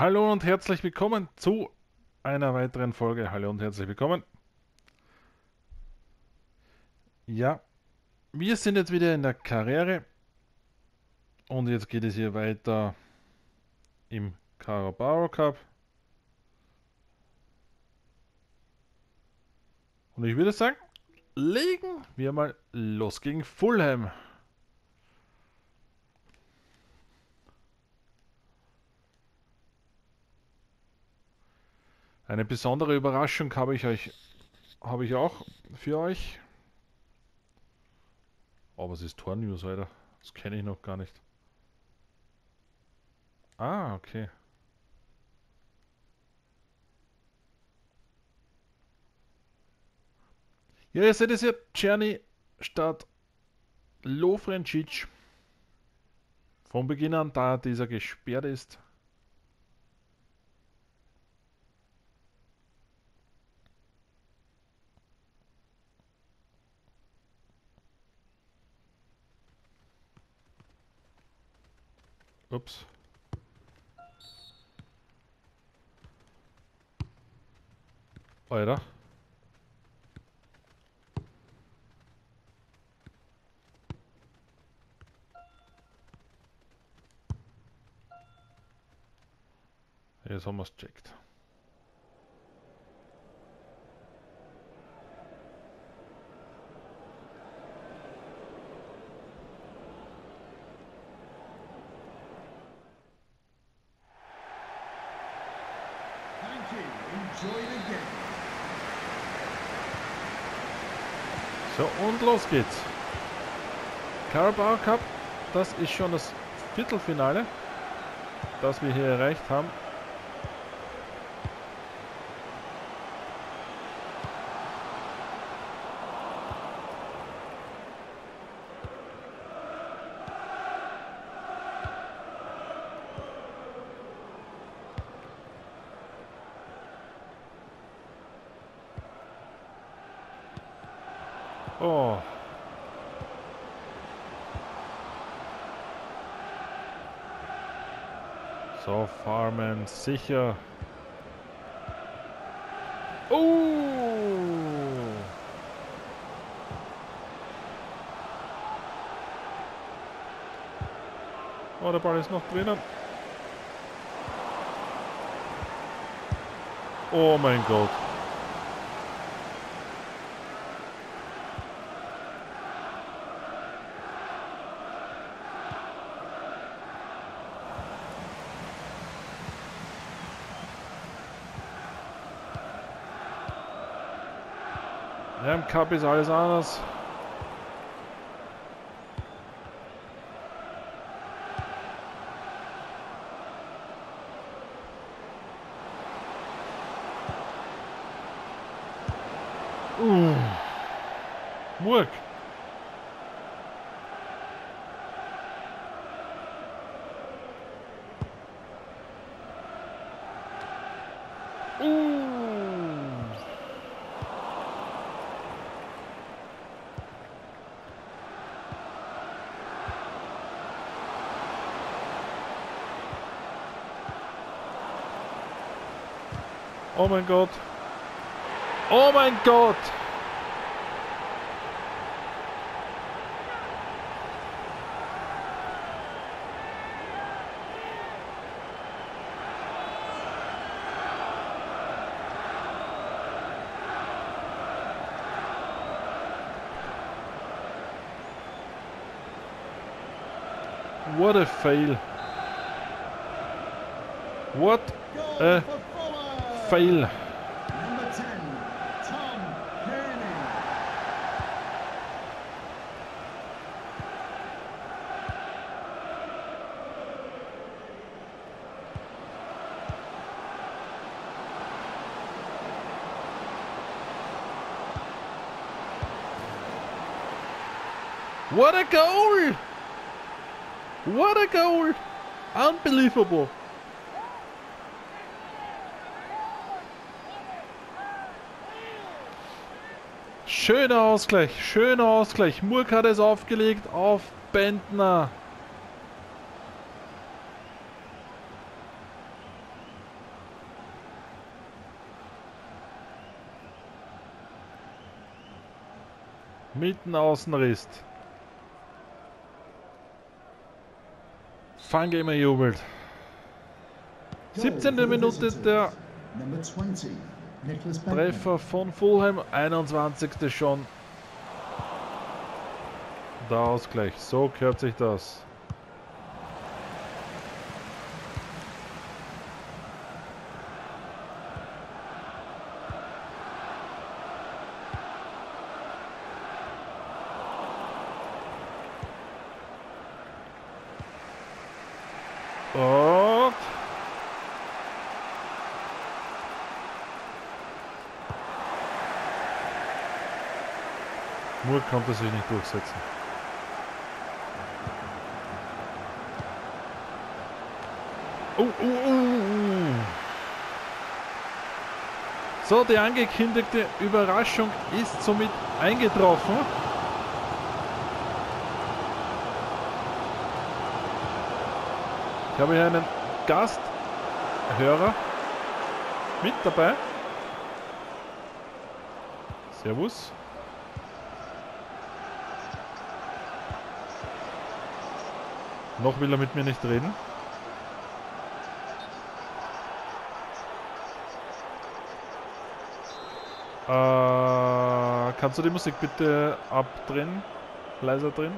Hallo und herzlich willkommen zu einer weiteren Folge. Hallo und herzlich willkommen. Ja, wir sind jetzt wieder in der Karriere und jetzt geht es hier weiter im Carabao Cup. Und ich würde sagen, legen wir mal los gegen Fulham. Eine besondere Überraschung habe ich euch habe ich auch für euch. Oh, was ist Tor News, Alter? Das kenne ich noch gar nicht. Ah, okay. Ja, ihr seht es hier, Czerny statt Lofrencic. Von Beginn an, da dieser gesperrt ist. Ups. Alter. Jetzt haben wir es checkt. Thank you. Enjoy the game. So, und los geht's. Carabao Cup, das ist schon das Viertelfinale, das wir hier erreicht haben. Oh. So, Farmen sicher. Oh! Oh, der Ball ist noch drinnen. Oh mein Gott. Ja, im Cup ist alles anders. Oh mein Gott. Oh mein Gott. What a fail. What Fulham. Fail. Number 10, Tom Kearney. What a goal! What a goal! Unbelievable! Schöner Ausgleich, schöner Ausgleich. Murk hat es aufgelegt auf Bentner. Mitten Außenriss. Fangamer jubelt. 17. Minute der Number 20, Nicholas Bentner. Treffer von Fulham, 21. schon. Der Ausgleich, so gehört sich das. Und Moore konnte sich nicht durchsetzen. Oh, oh, oh, oh. So, die angekündigte Überraschung ist somit eingetroffen. Ich habe hier einen Gasthörer mit dabei. Servus. Noch will er mit mir nicht reden. Äh, kannst du die Musik bitte abdrehen? Leiser drehen?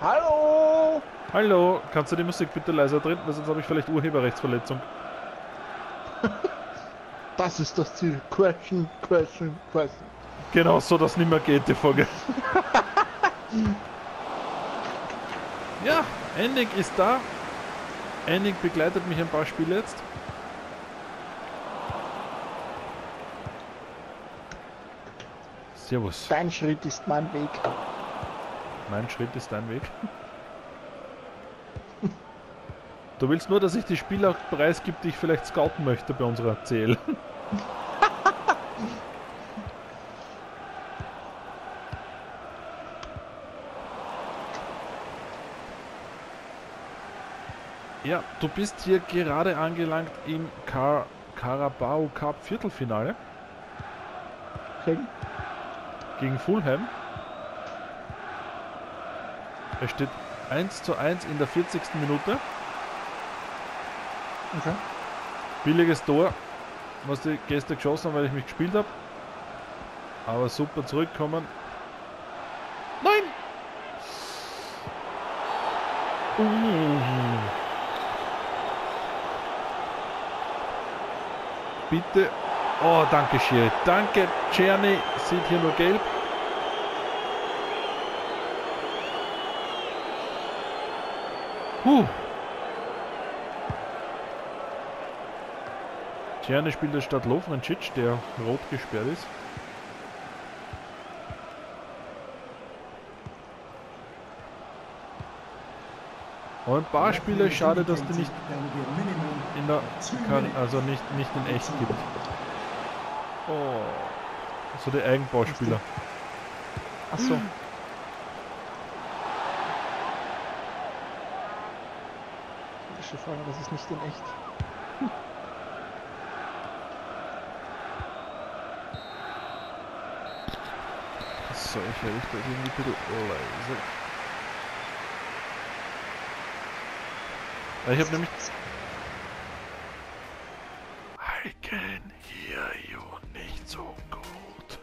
Hallo! Hallo, kannst du die Musik bitte leiser drehen? Weil sonst habe ich vielleicht Urheberrechtsverletzung. Das ist das Ziel. Question, question, question. Genau, so dass nicht mehr geht, die Folge. ja, Ending ist da. Ending begleitet mich ein paar Spiele jetzt. Servus. Dein Schritt ist mein Weg. Mein Schritt ist dein Weg. Du willst nur, dass ich die Spieler preisgib, die ich vielleicht scouten möchte bei unserer CL. Ja, du bist hier gerade angelangt im Car Carabao Cup Viertelfinale Okay. gegen Fulham. Es steht 1 zu 1 in der 40. Minute. okay. Billiges Tor, was die Gäste geschossen haben, weil ich mich gespielt habe. Aber super zurückkommen. Nein! Uh. Bitte. Oh, danke Schiri. Danke, Czerny. Sieht hier nur gelb. Huh. Czerny spielt es statt Lovrencic, der rot gesperrt ist. Und ein paar Spiele, schade, dass die nicht in der also nicht, nicht in echt gibt. Oh. So die Eigenbauspieler. Ach so. Kritische Frage, das ist nicht in echt. So, ich höre dich da irgendwie bisschen leise. Ich habe nämlich. I can hear you nicht so gut.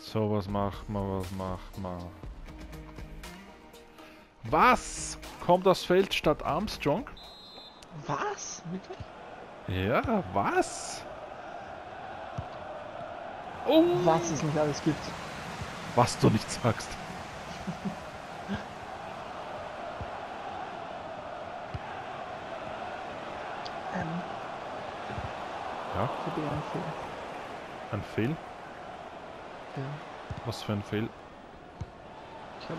So, was macht man, was macht man? Was? Kommt aufs Feld statt Armstrong? Was? Wirklich? Ja, was? Oh, Was es nicht alles gibt. was du nicht sagst. Ähm, Ja, ich habe einen Fehler. ein Fehl? Ja. Was für ein Fehl? Ich habe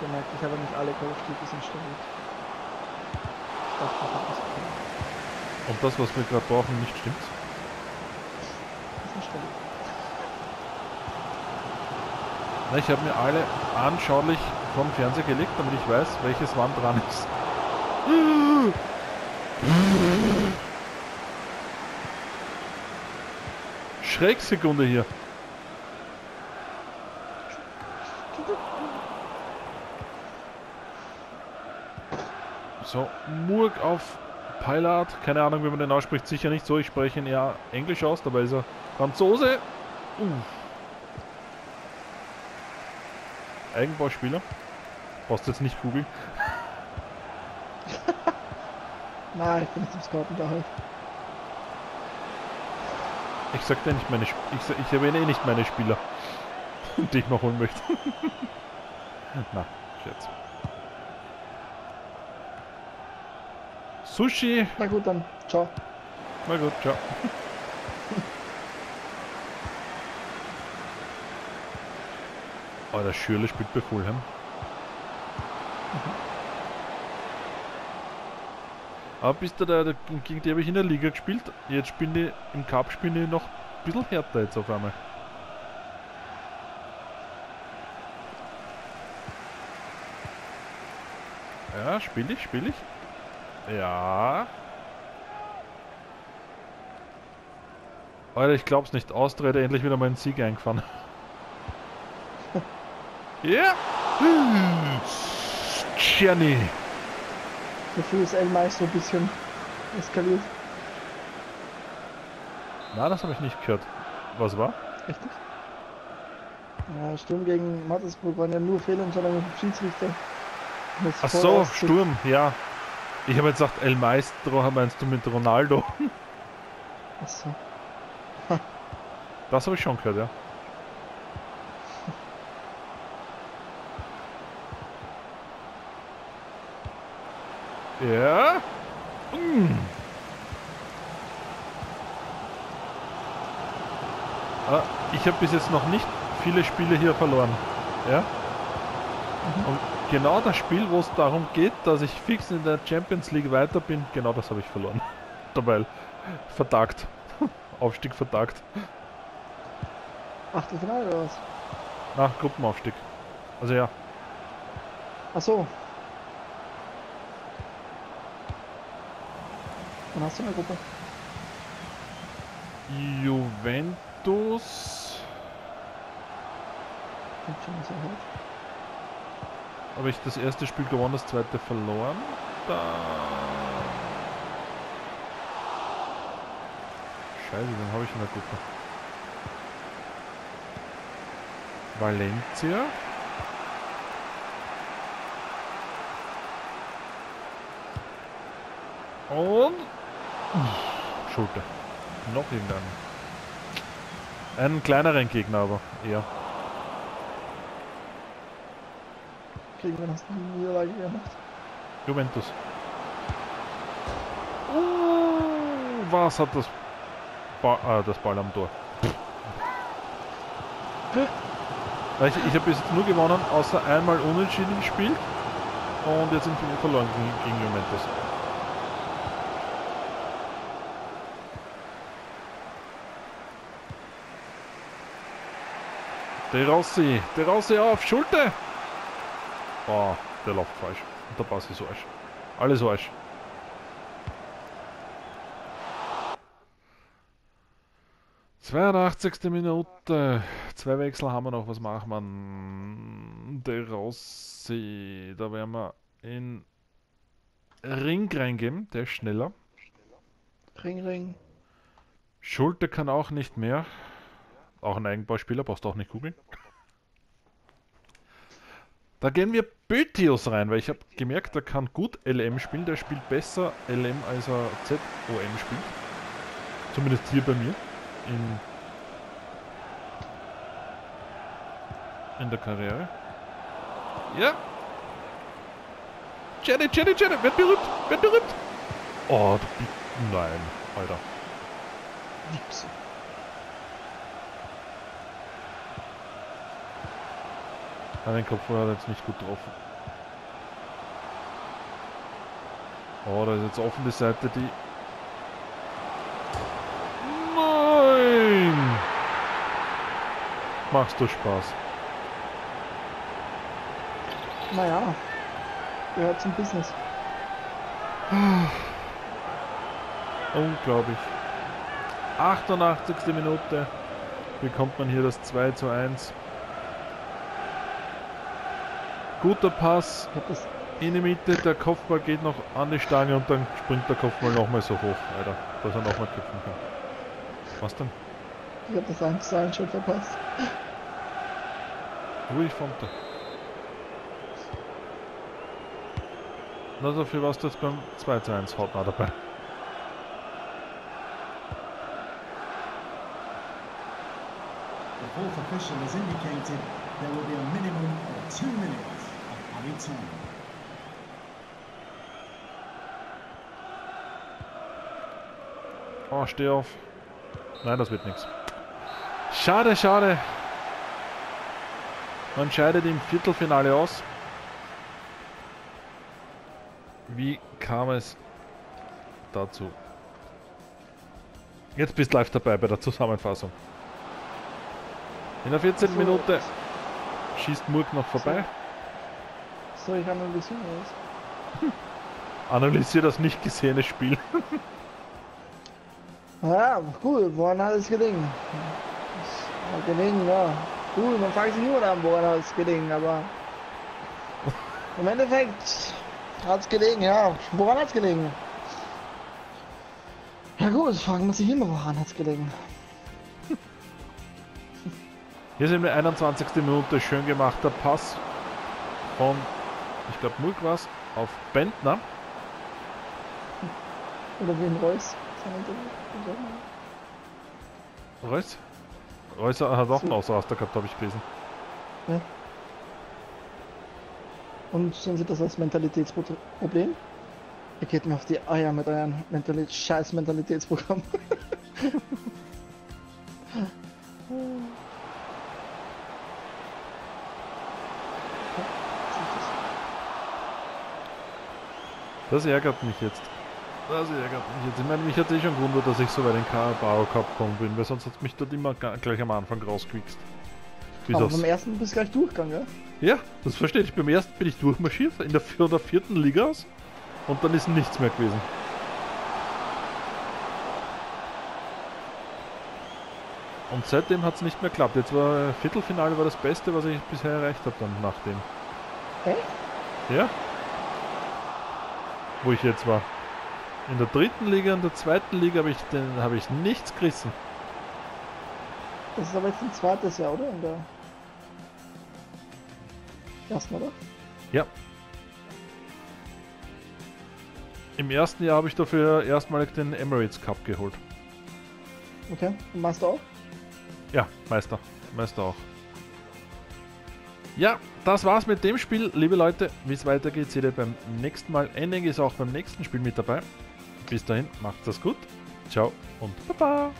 gemerkt, ich habe nicht alle Duties installiert. Ich dachte, ich habe das Und das, was wir gerade brauchen, nicht stimmt? Na, ich habe mir alle anschaulich vom Fernseher gelegt, damit ich weiß, welches wann dran ist. Schrecksekunde hier. So, Murg auf Pilot. Keine Ahnung, wie man den ausspricht. Sicher nicht so. Ich spreche ihn eher Englisch aus. Dabei ist er Franzose. Uh. Eigenbauspieler. Brauchst du jetzt nicht googeln. Nein, ich bin nicht im Scouten da halt. Ich sag dir nicht meine Sp ich, sag- ich erwähne eh nicht meine Spieler, die ich mal holen möchte. Na, Scherz. Sushi. Na gut, dann ciao. Na gut, ciao. Oh, der Schürle spielt bei Fulham. Aber bist du der, der, gegen die habe ich in der Liga gespielt. Jetzt spielen die im Cup spielen die noch ein bisschen härter jetzt auf einmal. Ja, spiel ich, spiel ich. Ja. Alter, ich glaub's nicht. Austria hat endlich wieder mal einen Sieg eingefahren. ja! Czerny! Dafür ist Elmar so ein bisschen eskaliert. Na, das habe ich nicht gehört. Was war? Richtig? Ja, Sturm gegen Mattersburg waren ja nur Fehlentscheidungen vom Schiedsrichter. Und das Ach so, Sturm, ja. Ich habe jetzt gesagt, El Maestro meinst du mit Ronaldo? Ach so. Das habe ich schon gehört, ja. Ja. Mm. Ah, Ich habe bis jetzt noch nicht viele Spiele hier verloren. Ja. Und genau das Spiel, wo es darum geht, dass ich fix in der Champions League weiter bin, genau das habe ich verloren. Dabei vertagt. Aufstieg vertagt. Achtelfinale oder was? Nach Gruppenaufstieg. Also ja. Ach so. Dann hast du eine Gruppe. Juventus. Kommt schon so. Habe ich das erste Spiel gewonnen, das zweite verloren. Da. Scheiße, den habe ich in der Gruppe. Valencia. Und. Schulter. Noch irgendeinen. Einen kleineren Gegner aber eher. Gegen wen hast du die Niederlage gemacht? Juventus. Oh, was hat das, ba ah, das Ball am Tor? Weil Ich, ich habe bis jetzt nur gewonnen, außer einmal unentschieden gespielt und jetzt sind wir verloren gegen, gegen Juventus. De Rossi, De Rossi auf, Schulter! Oh, der läuft falsch. Und der Pass ist Arsch. Alles Arsch. ...82. Minute. Zwei Wechsel haben wir noch. Was machen wir? De Rossi. Da werden wir in Ring reingeben. Der ist schneller. Ring, Ring. Schulte kann auch nicht mehr. Auch ein Eigenbauspieler, brauchst du auch nicht googeln. Da gehen wir Bötius rein, weil ich habe gemerkt, er kann gut LM spielen. Der spielt besser LM als er ZOM spielt. Zumindest hier bei mir. In, in der Karriere. Ja. Jenny, Jenny, Jenny, wird berühmt, wird berühmt. Oh, du, nein, Alter. Nix. Ja, den Kopf hat er jetzt nicht gut getroffen. Oh, da ist jetzt offen die Seite, die... Nein! Machst du Spaß. Naja, gehört zum Business. Unglaublich. 88. Minute bekommt man hier das 2 zu 1. Guter Pass in die Mitte, der Kopfball geht noch an die Stange und dann springt der Kopfball nochmal so hoch, Alter, dass er nochmal köpfen kann. Was denn? ich hab das 1 zu 1 schon verpasst. Ruhig Fonte. Na, dafür warst du jetzt beim 2 zu 1 hautnah dabei. The fourth official has indicated there will be a minimum of two minutes time. Oh, steh auf. Nein, das wird nichts. Schade, schade. Man scheidet im Viertelfinale aus. Wie kam es dazu? Jetzt bist du live dabei bei der Zusammenfassung. In der 14. So. Minute schießt Murk noch vorbei. Soll ich analysieren oder was? Analysiert das nicht gesehene Spiel. Ja, cool, woran hat es gelingen? Es gelingen, ja. Cool, man fragt sich immer an, woran hat es gelingen, aber im Endeffekt hat es gelegen, ja. Woran hat es gelegen? Ja gut, fragen man sich immer, woran hat es gelegen. Hier sind wir 21. Minute schön gemachter Pass von, ich glaube Murk war auf Bentner. Oder wie in Reus. Reus? Reus hat auch einen Ausraster gehabt, habe ich gelesen. Und sehen Sie das als Mentalitätsproblem? Ihr geht mir auf die Eier mit eurem Mentalität scheiß Mentalitätsprogramm. Das ärgert mich jetzt. Das ärgert mich jetzt. Ich meine, mich hat eh schon gewundert, dass ich so weit in Carabao Cup gekommen bin, weil sonst hat mich dort immer gleich am Anfang rausgewichst. Bis Aber aufs- beim ersten bist du gleich durchgegangen, ja? Ja, das verstehe ich. Beim ersten bin ich durchmarschiert, in der vier- oder vierten Liga aus und dann ist nichts mehr gewesen. Und seitdem hat es nicht mehr geklappt. Jetzt war äh, Viertelfinale war das Beste, was ich bisher erreicht habe dann nach dem. Echt? Ja. Wo ich jetzt war. In der dritten Liga, in der zweiten Liga habe ich, den- habe ich nichts gerissen. Das ist aber jetzt ein zweites Jahr, oder? In der ersten, oder? Ja. Im ersten Jahr habe ich dafür erstmalig den Emirates Cup geholt. Okay. Und du auch? Ja, Meister. Meister auch. Ja, das war's mit dem Spiel. Liebe Leute, wie es weitergeht, seht ihr beim nächsten Mal. Ending ist auch beim nächsten Spiel mit dabei. Bis dahin, macht's das gut. Ciao und Baba.